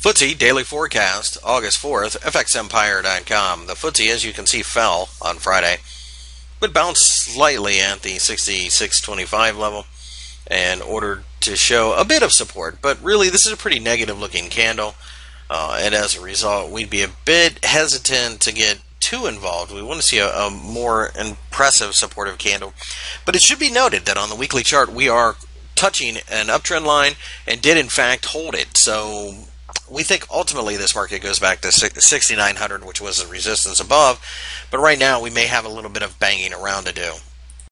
FTSE Daily Forecast, August 4th, FXEmpire.com. The FTSE, as you can see, fell on Friday, but bounced slightly at the 66.25 level and ordered to show a bit of support. But really, this is a pretty negative looking candle, uh, and as a result, we'd be a bit hesitant to get too involved. We want to see a, a more impressive supportive candle. But it should be noted that on the weekly chart, we are touching an uptrend line and did in fact hold it. So we think ultimately this market goes back to 6,900, which was the resistance above. But right now we may have a little bit of banging around to do.